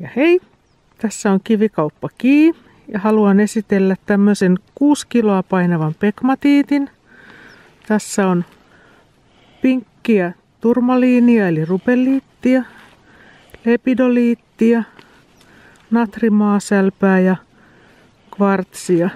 Ja hei, tässä on kivikauppa Kii ja haluan esitellä tämmöisen 6 kiloa painavan pekmatiitin. Tässä on pinkkiä turmaliinia eli rupeliittia, lepidoliittia, natrimaasälpää ja kvartsia.